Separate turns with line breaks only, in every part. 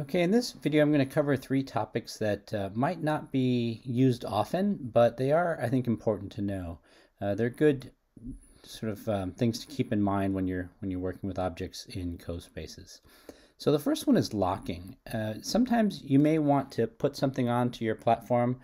Okay, in this video I'm going to cover three topics that uh, might not be used often, but they are, I think, important to know. Uh, they're good sort of um, things to keep in mind when you're when you're working with objects in CoSpaces. So the first one is locking. Uh, sometimes you may want to put something onto your platform,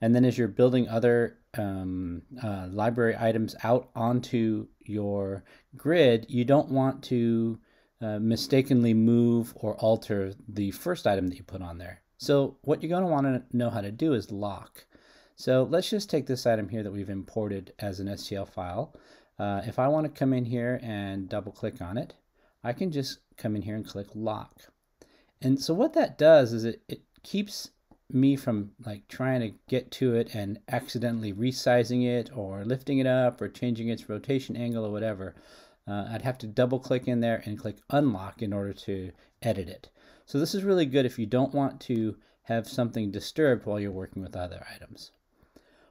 and then as you're building other um, uh, library items out onto your grid, you don't want to uh, mistakenly move or alter the first item that you put on there. So what you're going to want to know how to do is lock. So let's just take this item here that we've imported as an STL file. Uh, if I want to come in here and double click on it, I can just come in here and click lock. And so what that does is it, it keeps me from like trying to get to it and accidentally resizing it or lifting it up or changing its rotation angle or whatever uh, I'd have to double click in there and click unlock in order to edit it. So this is really good if you don't want to have something disturbed while you're working with other items.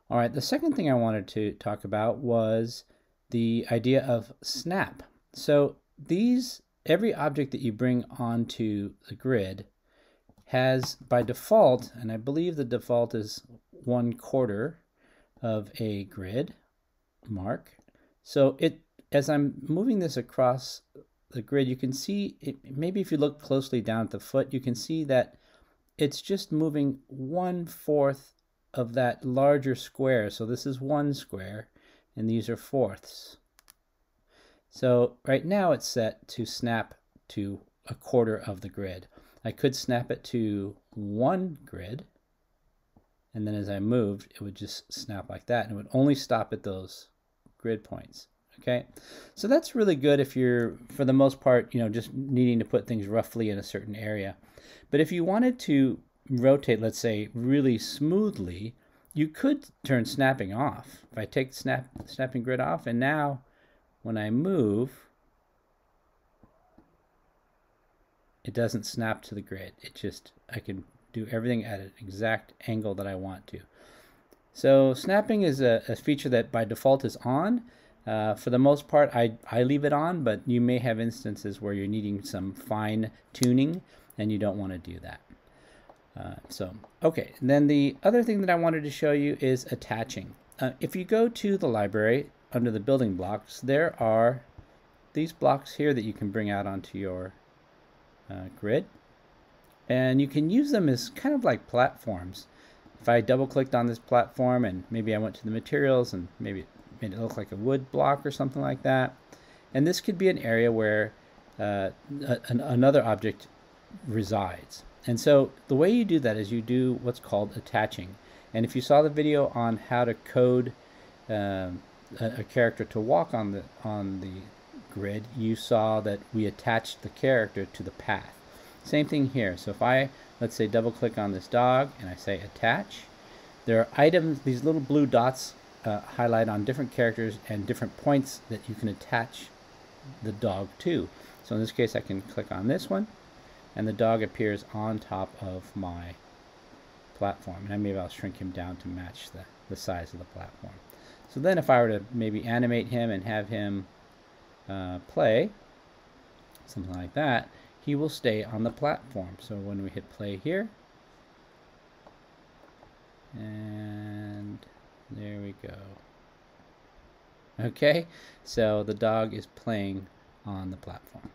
All right, the second thing I wanted to talk about was the idea of snap. So these, every object that you bring onto the grid has by default, and I believe the default is one quarter of a grid mark. So it as I'm moving this across the grid, you can see, it, maybe if you look closely down at the foot, you can see that it's just moving one fourth of that larger square. So this is one square, and these are fourths. So right now it's set to snap to a quarter of the grid. I could snap it to one grid, and then as I moved, it would just snap like that, and it would only stop at those grid points. Okay, so that's really good if you're, for the most part, you know, just needing to put things roughly in a certain area. But if you wanted to rotate, let's say, really smoothly, you could turn snapping off. If I take snap snapping grid off, and now when I move, it doesn't snap to the grid. It just, I can do everything at an exact angle that I want to. So snapping is a, a feature that by default is on, uh, for the most part, I, I leave it on, but you may have instances where you're needing some fine tuning and you don't want to do that. Uh, so, okay, and then the other thing that I wanted to show you is attaching. Uh, if you go to the library under the building blocks, there are these blocks here that you can bring out onto your uh, grid. And you can use them as kind of like platforms. If I double clicked on this platform and maybe I went to the materials and maybe made it look like a wood block or something like that. And this could be an area where uh, an, another object resides. And so the way you do that is you do what's called attaching. And if you saw the video on how to code um, a, a, character to walk on the on the grid, you saw that we attached the character to the path. Same thing here. So if I let's say double click on this dog and I say attach, there are items, these little blue dots uh, highlight on different characters and different points that you can attach the dog to. So in this case I can click on this one and the dog appears on top of my platform. And I maybe I'll shrink him down to match the, the size of the platform. So then if I were to maybe animate him and have him uh, play, something like that, he will stay on the platform. So when we hit play here, and there we go. Okay, so the dog is playing on the platform.